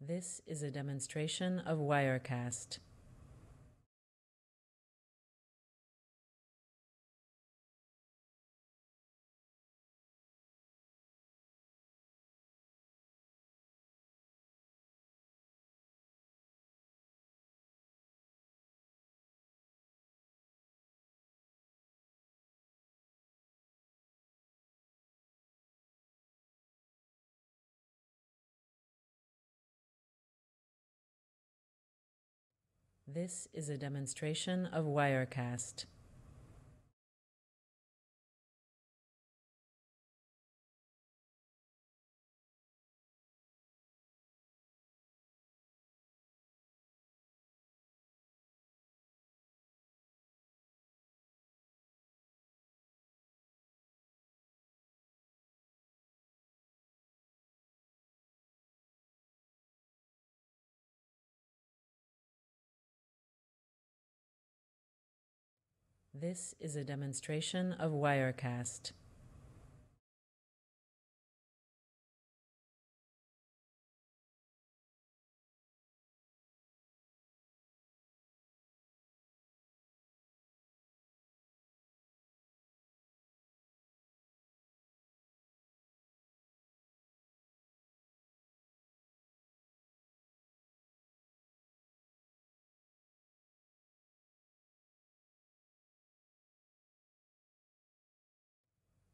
This is a demonstration of Wirecast. This is a demonstration of Wirecast. This is a demonstration of Wirecast.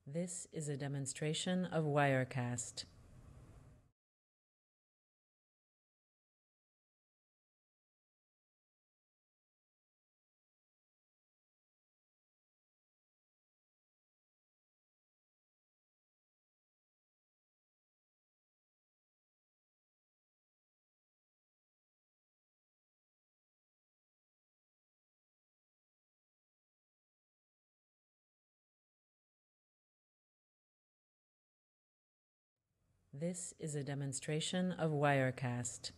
This is a demonstration of Wirecast. This is a demonstration of Wirecast.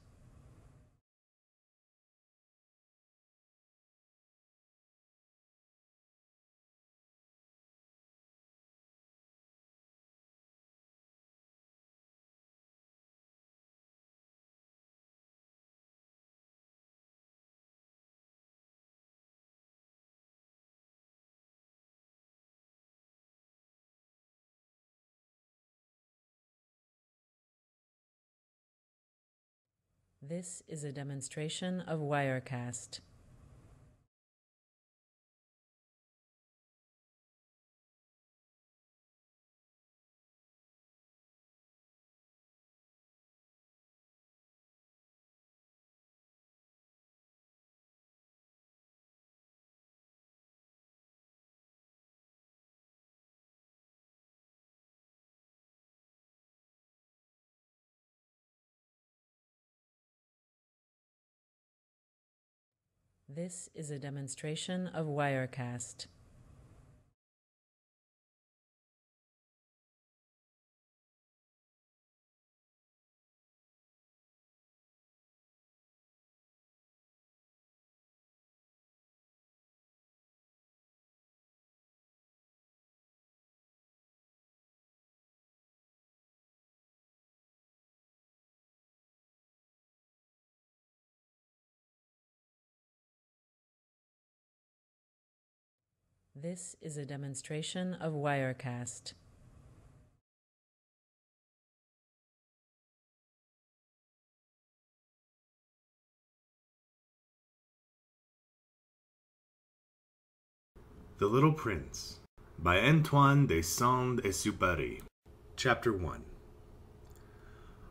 This is a demonstration of Wirecast. This is a demonstration of Wirecast. This is a demonstration of Wirecast. The Little Prince by Antoine de Saint-Exupéry. Chapter 1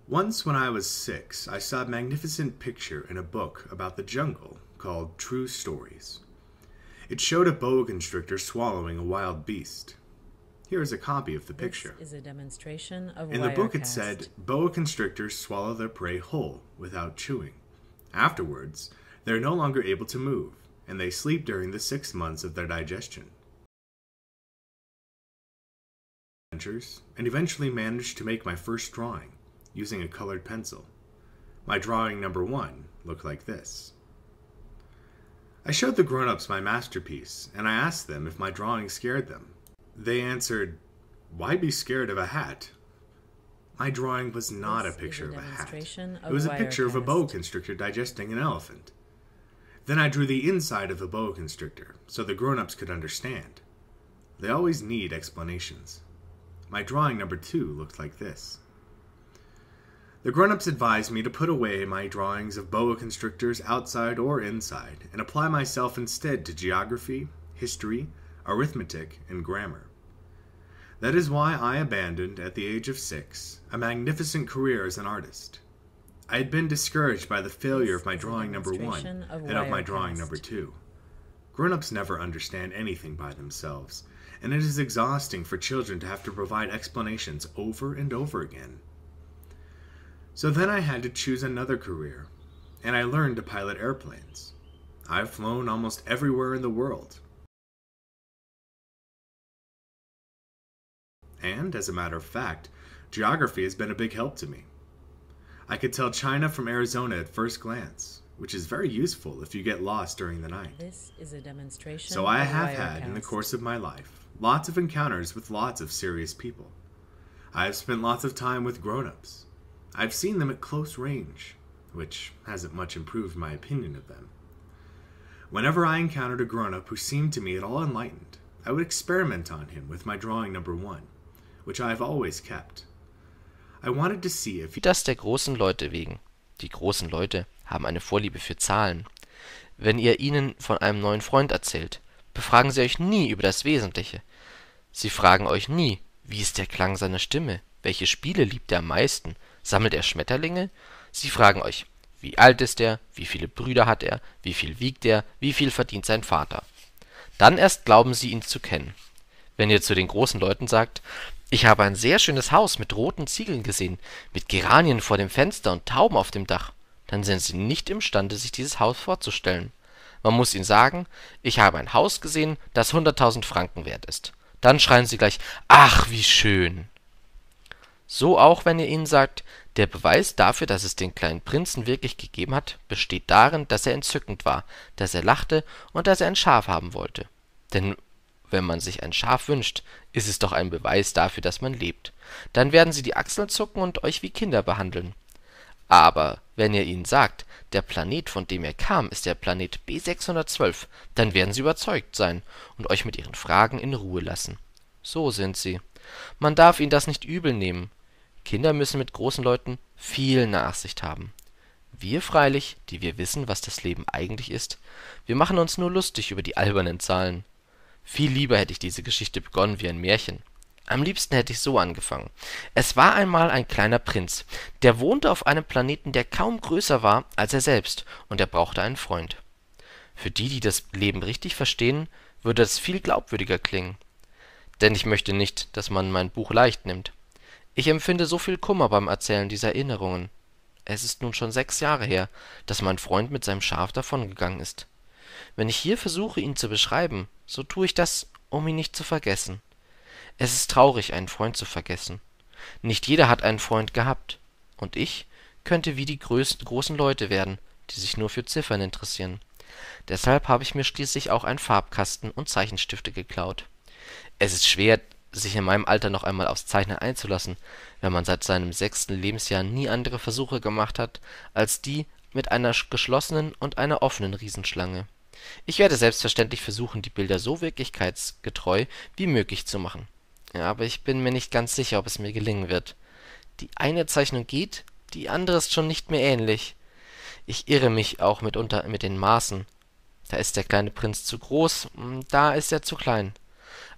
Once when I was six, I saw a magnificent picture in a book about the jungle called True Stories. It showed a boa constrictor swallowing a wild beast. Here is a copy of the picture. This is a demonstration of In the book, it said boa constrictors swallow their prey whole without chewing. Afterwards, they are no longer able to move, and they sleep during the six months of their digestion. Adventures, and eventually managed to make my first drawing using a colored pencil. My drawing number one looked like this. I showed the grown ups my masterpiece, and I asked them if my drawing scared them. They answered, Why be scared of a hat? My drawing was not This a picture a of a hat. demonstration It was a picture of a boa constrictor digesting an elephant. Then I drew the inside of the boa constrictor so the grown ups could understand. They always need explanations. My drawing number two looked like this. The grown ups advised me to put away my drawings of boa constrictors outside or inside and apply myself instead to geography, history, arithmetic, and grammar. That is why I abandoned, at the age of six, a magnificent career as an artist. I had been discouraged by the failure of my drawing number one of and of my drawing number two. Grown ups never understand anything by themselves, and it is exhausting for children to have to provide explanations over and over again. So then I had to choose another career, and I learned to pilot airplanes. I've flown almost everywhere in the world. And, as a matter of fact, geography has been a big help to me. I could tell China from Arizona at first glance, which is very useful if you get lost during the night. This is a demonstration So I have had, in the course of my life, lots of encounters with lots of serious people. I have spent lots of time with grown ups. I've seen them at close range, which hasn't much improved my opinion of them. Whenever I encountered a grown up who seemed to me at all enlightened, I would experiment on him with my drawing number one, which I have always kept. I wanted to see if Das der großen Leute wegen. Die großen Leute haben eine Vorliebe für Zahlen. Wenn ihr ihnen von einem neuen Freund erzählt, befragen sie euch nie über das Wesentliche. Sie fragen euch nie, wie ist der Klang seiner Stimme, welche Spiele liebt er am meisten, sammelt er Schmetterlinge? Sie fragen euch, wie alt ist er, wie viele Brüder hat er, wie viel wiegt er, wie viel verdient sein Vater. Dann erst glauben sie ihn zu kennen. Wenn ihr zu den großen Leuten sagt, ich habe ein sehr schönes Haus mit roten Ziegeln gesehen, mit Geranien vor dem Fenster und Tauben auf dem Dach, dann sind sie nicht imstande, sich dieses Haus vorzustellen. Man muss ihnen sagen, ich habe ein Haus gesehen, das 100.000 Franken wert ist. Dann schreien sie gleich, ach, wie schön. So auch, wenn ihr ihnen sagt, der Beweis dafür, dass es den kleinen Prinzen wirklich gegeben hat, besteht darin, dass er entzückend war, dass er lachte und dass er ein Schaf haben wollte. Denn wenn man sich ein Schaf wünscht, ist es doch ein Beweis dafür, dass man lebt. Dann werden sie die Achseln zucken und euch wie Kinder behandeln. Aber wenn ihr ihnen sagt, der Planet, von dem er kam, ist der Planet B612, dann werden sie überzeugt sein und euch mit ihren Fragen in Ruhe lassen. So sind sie. Man darf ihnen das nicht übel nehmen. Kinder müssen mit großen Leuten viel Nachsicht haben. Wir freilich, die wir wissen, was das Leben eigentlich ist, wir machen uns nur lustig über die albernen Zahlen. Viel lieber hätte ich diese Geschichte begonnen wie ein Märchen. Am liebsten hätte ich so angefangen. Es war einmal ein kleiner Prinz, der wohnte auf einem Planeten, der kaum größer war als er selbst, und er brauchte einen Freund. Für die, die das Leben richtig verstehen, würde das viel glaubwürdiger klingen. Denn ich möchte nicht, dass man mein Buch leicht nimmt. Ich empfinde so viel Kummer beim Erzählen dieser Erinnerungen. Es ist nun schon sechs Jahre her, dass mein Freund mit seinem Schaf davongegangen ist. Wenn ich hier versuche, ihn zu beschreiben, so tue ich das, um ihn nicht zu vergessen. Es ist traurig, einen Freund zu vergessen. Nicht jeder hat einen Freund gehabt. Und ich könnte wie die größten, großen Leute werden, die sich nur für Ziffern interessieren. Deshalb habe ich mir schließlich auch einen Farbkasten und Zeichenstifte geklaut. Es ist schwer, sich in meinem Alter noch einmal aufs Zeichnen einzulassen, wenn man seit seinem sechsten Lebensjahr nie andere Versuche gemacht hat, als die mit einer sch- geschlossenen und einer offenen Riesenschlange. Ich werde selbstverständlich versuchen, die Bilder so wirklichkeitsgetreu wie möglich zu machen. Aber ich bin mir nicht ganz sicher, ob es mir gelingen wird. Die eine Zeichnung geht, die andere ist schon nicht mehr ähnlich. Ich irre mich auch mitunter mit den Maßen. Da ist der kleine Prinz zu groß, mm, da ist er zu klein.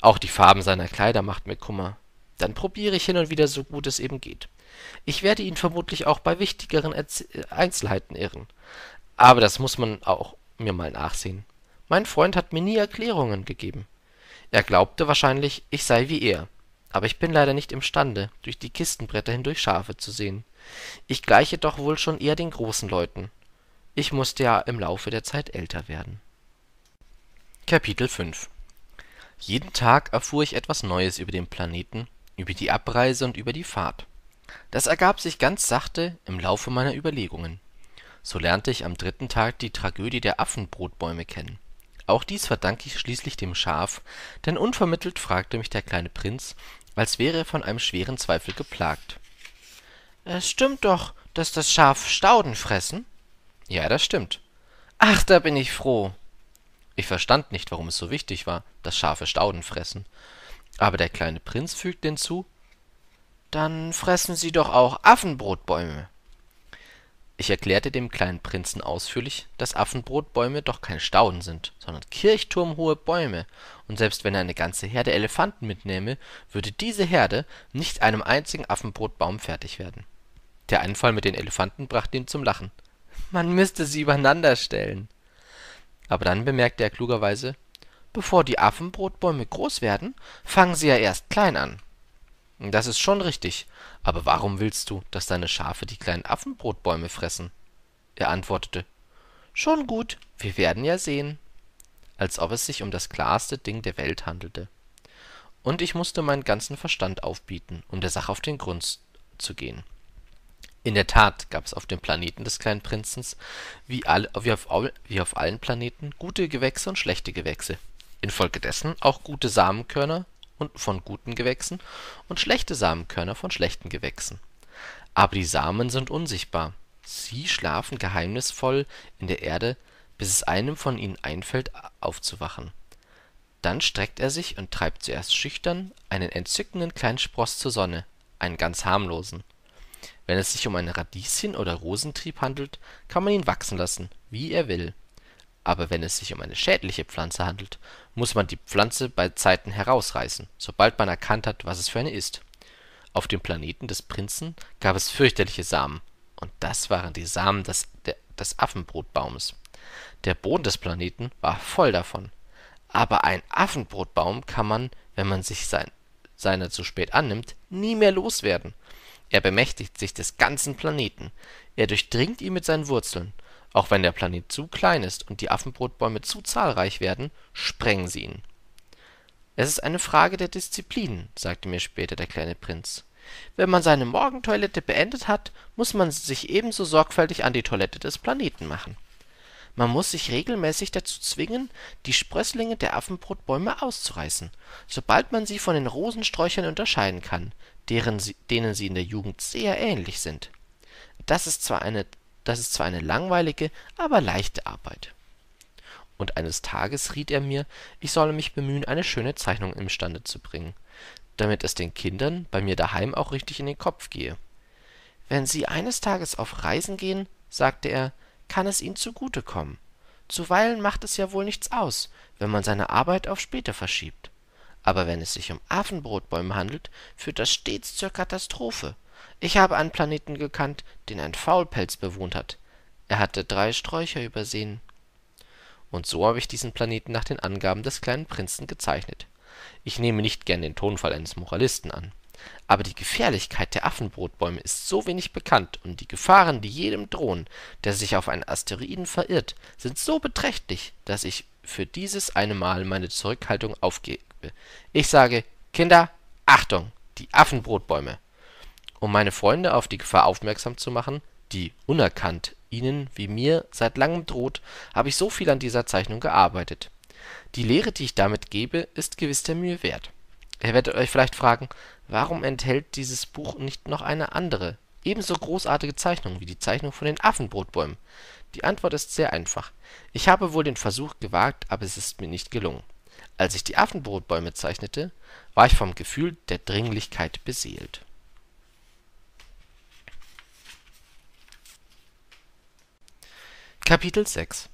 Auch die Farben seiner Kleider macht mir Kummer. Dann probiere ich hin und wieder so gut es eben geht. Ich werde ihn vermutlich auch bei wichtigeren Erz äh, Einzelheiten irren. Aber das muss man auch mir mal nachsehen. Mein Freund hat mir nie Erklärungen gegeben. Er glaubte wahrscheinlich, ich sei wie er. Aber ich bin leider nicht imstande, durch die Kistenbretter hindurch Schafe zu sehen. Ich gleiche doch wohl schon eher den großen Leuten. Ich musste ja im Laufe der Zeit älter werden. Kapitel 5 Jeden Tag erfuhr ich etwas Neues über den Planeten, über die Abreise und über die Fahrt. Das ergab sich ganz sachte im Laufe meiner Überlegungen. So lernte ich am dritten Tag die Tragödie der Affenbrotbäume kennen. Auch dies verdanke ich schließlich dem Schaf, denn unvermittelt fragte mich der kleine Prinz, als wäre er von einem schweren Zweifel geplagt. Es stimmt doch, dass das Schaf Stauden fressen? Ja, das stimmt. Ach, da bin ich froh. Ich verstand nicht, warum es so wichtig war, dass Schafe Stauden fressen. Aber der kleine Prinz fügte hinzu, dann fressen sie doch auch Affenbrotbäume. Ich erklärte dem kleinen Prinzen ausführlich, dass Affenbrotbäume doch keine Stauden sind, sondern kirchturmhohe Bäume, und selbst wenn er eine ganze Herde Elefanten mitnähme, würde diese Herde nicht einem einzigen Affenbrotbaum fertig werden. Der Einfall mit den Elefanten brachte ihn zum Lachen. Man müsste sie übereinander stellen. Aber dann bemerkte er klugerweise, bevor die Affenbrotbäume groß werden, fangen sie ja erst klein an. Das ist schon richtig, aber warum willst du, dass deine Schafe die kleinen Affenbrotbäume fressen? Er antwortete, Schon gut, wir werden ja sehen. Als ob es sich um das klarste Ding der Welt handelte. Und ich musste meinen ganzen Verstand aufbieten, um der Sache auf den Grund zu gehen. In der Tat gab es auf dem Planeten des kleinen Prinzens, wie, auf, allen Planeten, gute Gewächse und schlechte Gewächse. Infolgedessen auch gute Samenkörner und von guten Gewächsen und schlechte Samenkörner von schlechten Gewächsen. Aber die Samen sind unsichtbar. Sie schlafen geheimnisvoll in der Erde, bis es einem von ihnen einfällt, aufzuwachen. Dann streckt er sich und treibt zuerst schüchtern einen entzückenden kleinen Spross zur Sonne, einen ganz harmlosen. Wenn es sich um einen Radieschen oder Rosentrieb handelt, kann man ihn wachsen lassen, wie er will aber wenn es sich um eine schädliche Pflanze handelt, muss man die Pflanze beizeiten herausreißen, sobald man erkannt hat, was es für eine ist. Auf dem Planeten des Prinzen gab es fürchterliche Samen, und das waren die Samen des, Affenbrotbaumes. Der Boden des Planeten war voll davon. Aber ein Affenbrotbaum kann man, wenn man sich sein, seiner zu spät annimmt, nie mehr loswerden. Er bemächtigt sich des ganzen Planeten. Er durchdringt ihn mit seinen Wurzeln auch wenn der Planet zu klein ist und die Affenbrotbäume zu zahlreich werden, sprengen sie ihn. Es ist eine Frage der Disziplin, sagte mir später der kleine Prinz. Wenn man seine Morgentoilette beendet hat, muss man sich ebenso sorgfältig an die Toilette des Planeten machen. Man muss sich regelmäßig dazu zwingen, die Sprösslinge der Affenbrotbäume auszureißen, sobald man sie von den Rosensträuchern unterscheiden kann, deren sie, denen sie in der Jugend sehr ähnlich sind. Das ist zwar eine das ist zwar eine langweilige, aber leichte Arbeit. Und eines Tages riet er mir, ich solle mich bemühen, eine schöne Zeichnung imstande zu bringen, damit es den Kindern bei mir daheim auch richtig in den Kopf gehe. Wenn Sie eines Tages auf Reisen gehen, sagte er, kann es Ihnen zugute kommen. Zuweilen macht es ja wohl nichts aus, wenn man seine Arbeit auf später verschiebt. Aber wenn es sich um Affenbrotbäume handelt, führt das stets zur Katastrophe. Ich habe einen Planeten gekannt, den ein Faulpelz bewohnt hat. Er hatte drei Sträucher übersehen. Und so habe ich diesen Planeten nach den Angaben des kleinen Prinzen gezeichnet. Ich nehme nicht gern den Tonfall eines Moralisten an. Aber die Gefährlichkeit der Affenbrotbäume ist so wenig bekannt und die Gefahren, die jedem drohen, der sich auf einen Asteroiden verirrt, sind so beträchtlich, dass ich für dieses eine Mal meine Zurückhaltung aufgebe. Ich sage, Kinder, Achtung, die Affenbrotbäume um meine Freunde auf die Gefahr aufmerksam zu machen, die unerkannt ihnen wie mir seit langem droht, habe ich so viel an dieser Zeichnung gearbeitet. Die Lehre, die ich damit gebe, ist gewiss der Mühe wert. Ihr werdet euch vielleicht fragen, warum enthält dieses Buch nicht noch eine andere, ebenso großartige Zeichnung wie die Zeichnung von den Affenbrotbäumen? Die Antwort ist sehr einfach. Ich habe wohl den Versuch gewagt, aber es ist mir nicht gelungen. Als ich die Affenbrotbäume zeichnete, war ich vom Gefühl der Dringlichkeit beseelt Kapitel 6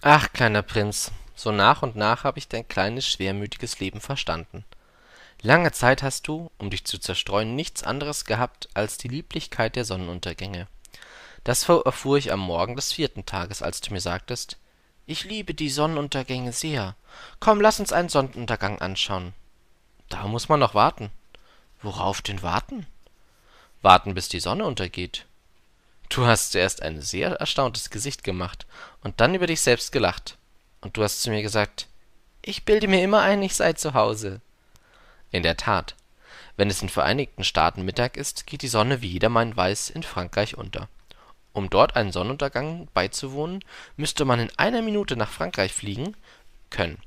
Ach, kleiner Prinz, so nach und nach habe ich dein kleines, schwermütiges Leben verstanden. Lange Zeit hast du, um dich zu zerstreuen, nichts anderes gehabt als die Lieblichkeit der Sonnenuntergänge. Das erfuhr ich am Morgen des vierten Tages, als du mir sagtest, ich liebe die Sonnenuntergänge sehr. Komm, lass uns einen Sonnenuntergang anschauen. Da muss man noch warten. Worauf denn warten? Warten, bis die Sonne untergeht. Du hast zuerst ein sehr erstauntes Gesicht gemacht und dann über dich selbst gelacht. Und du hast zu mir gesagt, ich bilde mir immer ein, ich sei zu Hause. In der Tat, wenn es in Vereinigten Staaten Mittag ist, geht die Sonne, wie jedermann weiß, in Frankreich unter. Um dort einen Sonnenuntergang beizuwohnen, müsste man in einer Minute nach Frankreich fliegen können.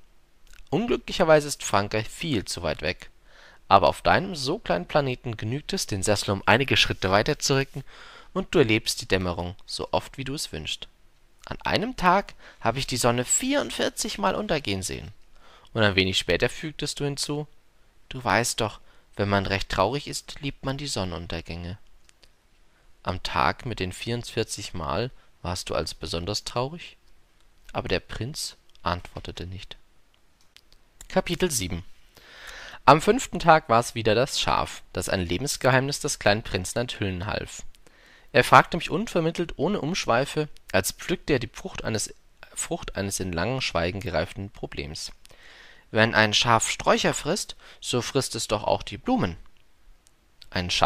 Unglücklicherweise ist Frankreich viel zu weit weg. aber auf deinem so kleinen Planeten genügt es, den Sessel um einige Schritte weiter zu rücken, und du erlebst die Dämmerung so oft, wie du es wünschst. An einem Tag habe ich die Sonne 44 Mal untergehen sehen. Und ein wenig später fügtest du hinzu, du weißt doch, wenn man recht traurig ist, liebt man die Sonnenuntergänge. Am Tag mit den 44 Mal warst du also besonders traurig? Aber der Prinz antwortete nicht. Kapitel 7 Am fünften Tag war es wieder das Schaf, das ein Lebensgeheimnis des kleinen Prinzen enthüllen half. Er fragte mich unvermittelt, ohne Umschweife, als pflückte er die Frucht eines, Frucht eines in langem Schweigen gereiften Problems. Wenn ein Schaf Sträucher frisst, so frisst es doch auch die Blumen. Ein Schaf